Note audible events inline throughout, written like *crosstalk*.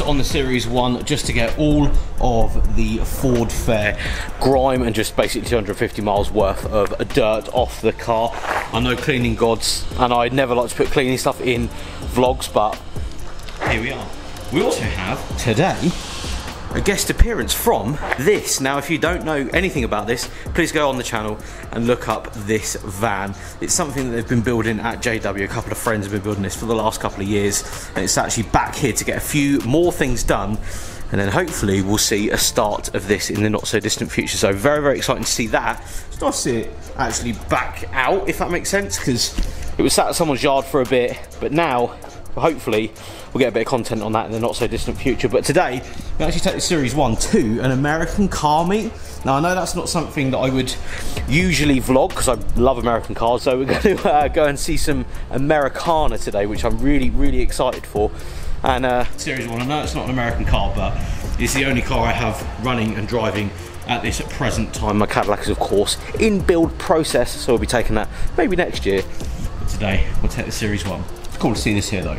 on the Series 1 just to get all of the Ford Fair grime and just basically 250 miles worth of dirt off the car. I know cleaning gods and I never like to put cleaning stuff in vlogs but here we are. We also have today a guest appearance from this. Now, if you don't know anything about this, please go on the channel and look up this van. It's something that they've been building at JW. A couple of friends have been building this for the last couple of years, and it's actually back here to get a few more things done. And then hopefully we'll see a start of this in the not so distant future. So very, very exciting to see that. It's nice to see it actually back out, if that makes sense, because it was sat at someone's yard for a bit, but now hopefully we'll get a bit of content on that in the not so distant future. But today, we actually take the Series 1 to an American car meet. Now, I know that's not something that I would usually vlog because I love American cars, so we're *laughs* going to uh, go and see some Americana today, which I'm really, really excited for. And uh, Series 1, I know it's not an American car, but it's the only car I have running and driving at this present time. My Cadillac is, of course, in build process, so we'll be taking that maybe next year. But today, we'll take the Series 1. Cool to see this here, though.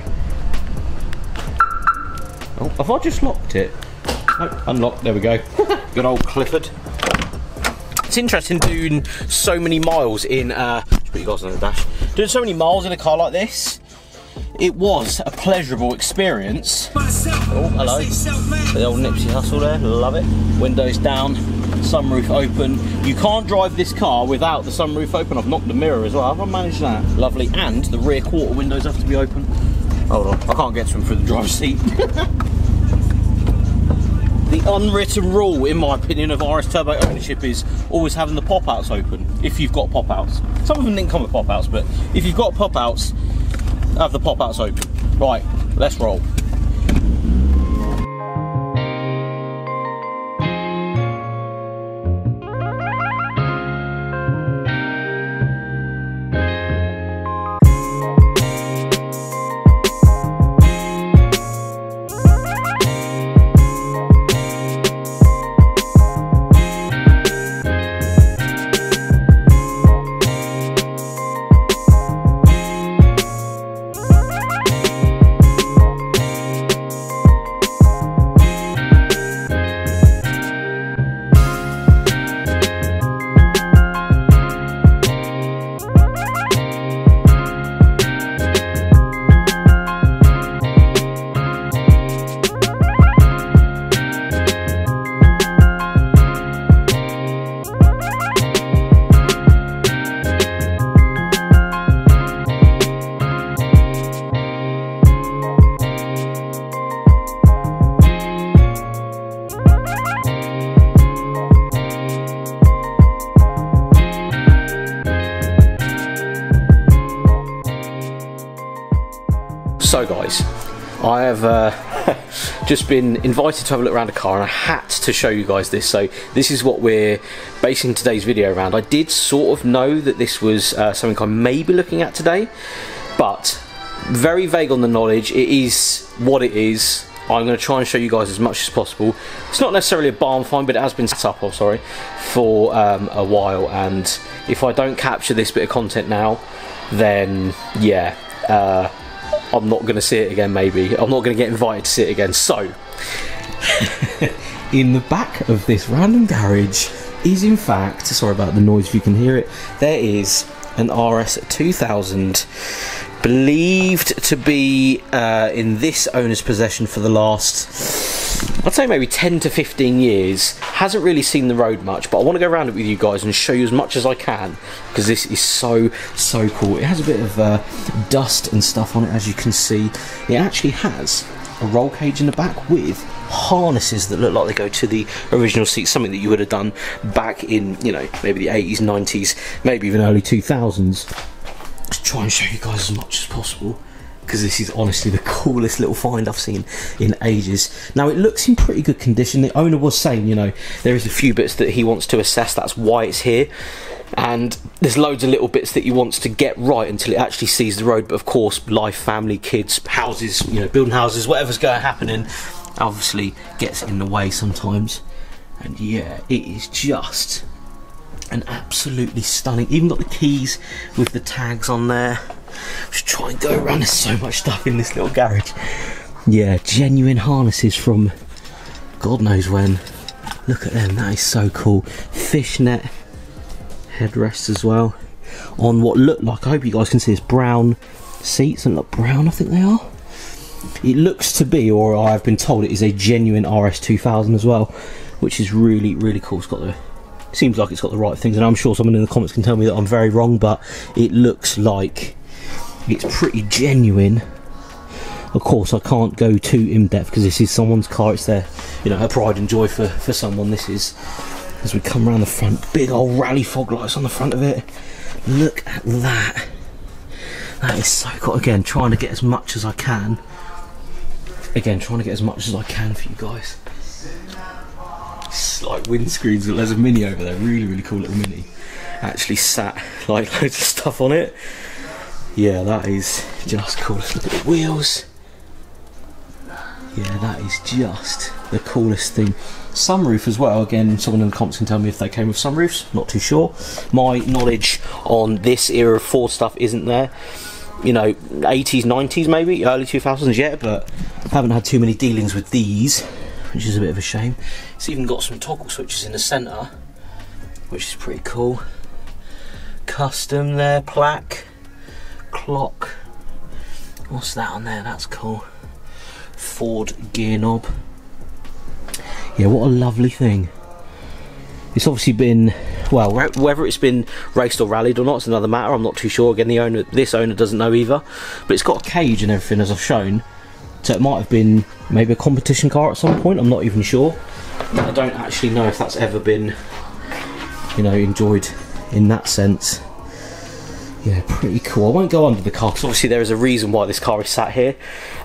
Oh, have I just locked it? Nope, unlocked, there we go. *laughs* Good old Clifford. It's interesting doing so many miles in, uh, put you guys on the dash, doing so many miles in a car like this. It was a pleasurable experience. Oh, hello. The old Nipsey Hussle there, love it. Windows down, sunroof open. You can't drive this car without the sunroof open. I've knocked the mirror as well. Have I managed that? Lovely. And the rear quarter windows have to be open. Hold on, I can't get to them through the driver's seat. *laughs* the unwritten rule, in my opinion, of RS Turbo ownership is always having the pop-outs open, if you've got pop-outs. Some of them didn't come with pop-outs, but if you've got pop-outs, have the pop-outs open. Right, let's roll. So guys, I have uh, *laughs* just been invited to have a look around a car and I had to show you guys this. So this is what we're basing today's video around. I did sort of know that this was uh, something I may be looking at today, but very vague on the knowledge. It is what it is. I'm going to try and show you guys as much as possible. It's not necessarily a barn find, but it has been set up, oh sorry, for um, a while. And if I don't capture this bit of content now, then yeah, uh, I'm not going to see it again, maybe. I'm not going to get invited to see it again. So, *laughs* in the back of this random garage is, in fact, sorry about the noise if you can hear it, there is an RS 2000 believed to be uh, in this owner's possession for the last, I'd say maybe 10 to 15 years. Hasn't really seen the road much, but I want to go around it with you guys and show you as much as I can because this is so, so cool. It has a bit of uh, dust and stuff on it, as you can see. It actually has a roll cage in the back with harnesses that look like they go to the original seat, something that you would have done back in, you know, maybe the 80s, 90s, maybe even early 2000s try and show you guys as much as possible because this is honestly the *laughs* coolest little find I've seen in ages. Now it looks in pretty good condition. The owner was saying, you know, there is a few bits that he wants to assess. That's why it's here. And there's loads of little bits that he wants to get right until it actually sees the road. But of course, life, family, kids, houses, you know, building houses, whatever's going to happening, obviously gets in the way sometimes. And yeah, it is just an absolutely stunning. Even got the keys with the tags on there. Just try and go around. There's so much stuff in this little garage. Yeah, genuine harnesses from God knows when. Look at them, that is so cool. Fishnet headrests as well. On what look like, I hope you guys can see this brown seats and look brown, I think they are. It looks to be, or I've been told, it is a genuine RS2000 as well, which is really, really cool. It's got the seems like it's got the right things, and I'm sure someone in the comments can tell me that I'm very wrong, but it looks like it's pretty genuine. Of course, I can't go too in depth because this is someone's car. It's their, you know, a pride and joy for for someone. This is as we come around the front, big old rally fog lights on the front of it. Look at that. That is so cool. Again, trying to get as much as I can. Again, trying to get as much as I can for you guys. It's like windscreens. There's a mini over there. Really, really cool little mini. Actually sat *laughs* like loads of stuff on it. Yeah, that is just cool. Look at the wheels. Yeah, that is just the coolest thing. Sunroof as well. Again, someone in the comments can tell me if they came with sunroofs. Not too sure. My knowledge on this era of Ford stuff isn't there. You know, 80s, 90s maybe, early 2000s yet, but haven't had too many dealings with these, which is a bit of a shame. It's even got some toggle switches in the centre, which is pretty cool. Custom there, plaque, clock. What's that on there? That's cool. Ford gear knob. Yeah, what a lovely thing. It's obviously been, well, whether it's been raced or rallied or not, it's another matter. I'm not too sure. Again, the owner, this owner doesn't know either. But it's got a cage and everything, as I've shown. So it might have been maybe a competition car at some point. I'm not even sure. I don't actually know if that's ever been, you know, enjoyed in that sense. Yeah, pretty cool. I won't go under the car because obviously there is a reason why this car is sat here.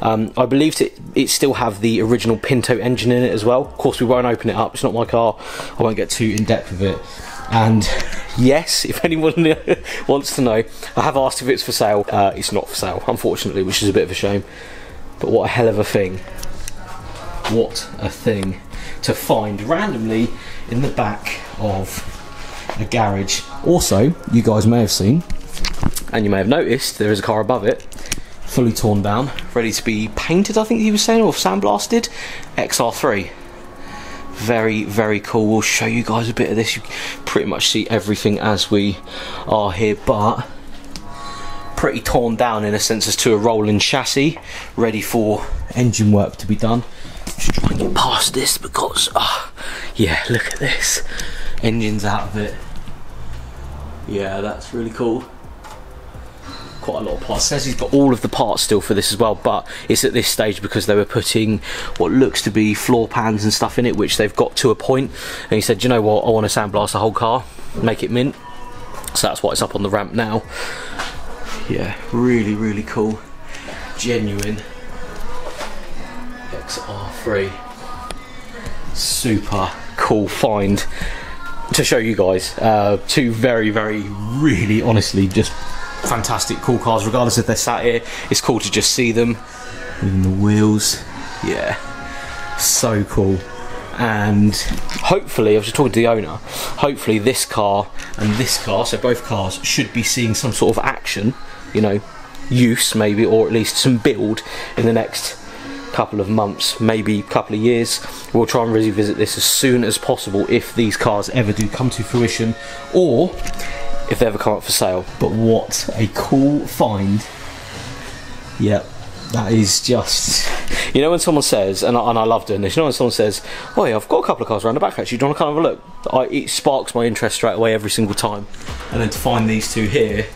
Um, I believe it, it still have the original Pinto engine in it as well. Of course, we won't open it up. It's not my car. I won't get too in depth with it. And *laughs* yes, if anyone *laughs* wants to know, I have asked if it's for sale. Uh, it's not for sale, unfortunately, which is a bit of a shame. But what a hell of a thing. What a thing to find randomly in the back of a garage. Also, you guys may have seen and you may have noticed there is a car above it fully torn down ready to be painted I think he was saying or sandblasted. XR3 very very cool. We'll show you guys a bit of this. You pretty much see everything as we are here but pretty torn down in a sense as to a rolling chassis ready for engine work to be done. Just try and get past this because oh, yeah look at this. Engines out of it. Yeah that's really cool quite a lot of parts. It says he's got all of the parts still for this as well, but it's at this stage because they were putting what looks to be floor pans and stuff in it, which they've got to a point. And he said, you know what, I want to sandblast the whole car, make it mint. So that's why it's up on the ramp now. Yeah, really, really cool. Genuine XR3. Super cool find to show you guys. Uh, two very, very, really, honestly, just fantastic, cool cars, regardless if they're sat here. It's cool to just see them. Even the wheels, yeah, so cool. And hopefully, I was just talking to the owner. Hopefully, this car and this car, so both cars, should be seeing some sort of action, you know, use maybe, or at least some build in the next couple of months, maybe couple of years. We'll try and revisit this as soon as possible if these cars ever do come to fruition, or if they ever come up for sale. But what a cool find. Yep, that is just. You know when someone says, and I, and I love doing this, you know when someone says, oh yeah, I've got a couple of cars around the back actually, do you want to come have a look? I, it sparks my interest straight away every single time. And then to find these two here,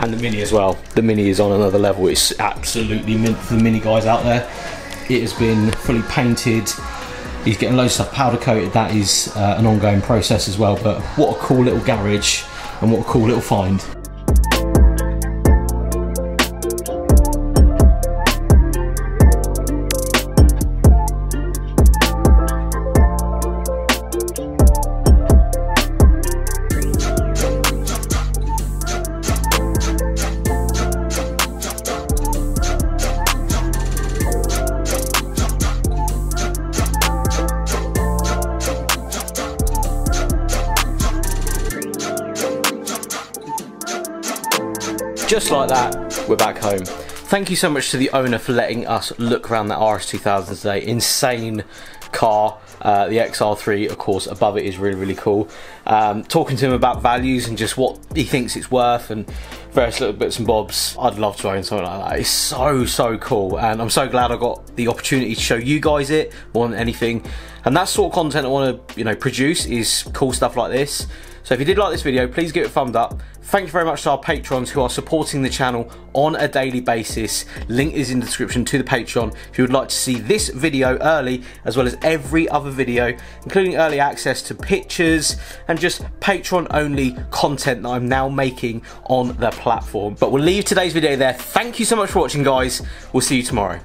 and the Mini as well. The Mini is on another level, it's absolutely mint for the Mini guys out there. It has been fully painted, he's getting loads of stuff powder coated. That is uh, an ongoing process as well but what a cool little garage and what a cool little find just like that, we're back home. thank you so much to the owner for letting us look around that RS2000 today. Insane car. Uh, the XR3, of course, above it is really, really cool. Um, talking to him about values and just what he thinks it's worth and various little bits and bobs. I'd love to own something like that. It's so, so cool. And I'm so glad I got the opportunity to show you guys it more than anything. And that sort of content I want to, you know, produce is cool stuff like this. So if you did like this video, please give it a thumbs up. Thank you very much to our patrons who are supporting the channel on a daily basis. Link is in the description to the Patreon if you would like to see this video early, as well as every other video, including early access to pictures and just Patreon only content that I'm now making on the platform. But we'll leave today's video there. Thank you so much for watching, guys. We'll see you tomorrow.